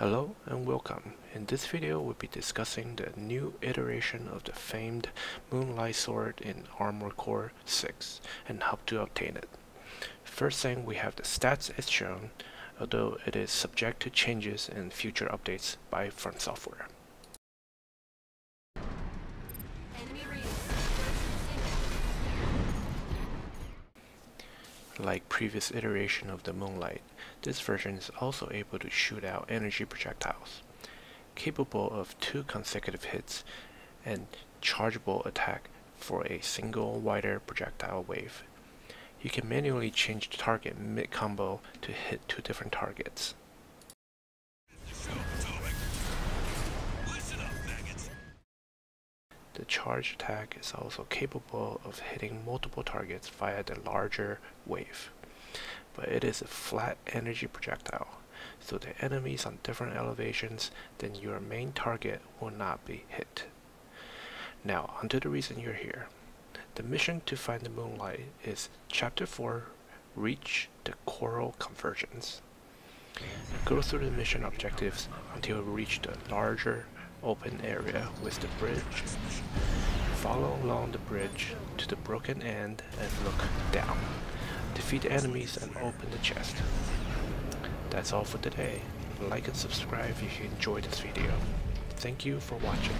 Hello and welcome. In this video we'll be discussing the new iteration of the famed Moonlight Sword in Armored Core 6 and how to obtain it. First thing we have the stats as shown, although it is subject to changes in future updates by From Software. Like previous iteration of the Moonlight, this version is also able to shoot out energy projectiles, capable of two consecutive hits and chargeable attack for a single wider projectile wave. You can manually change the target mid-combo to hit two different targets. The charge attack is also capable of hitting multiple targets via the larger wave, but it is a flat energy projectile, so the enemies on different elevations than your main target will not be hit. Now, onto the reason you're here. The mission to find the moonlight is Chapter 4 Reach the Coral Convergence. Go through the mission objectives until you reach the larger open area with the bridge. Follow along the bridge to the broken end and look down. Defeat enemies and open the chest. That's all for today. Like and subscribe if you enjoyed this video. Thank you for watching.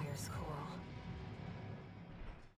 Surprise that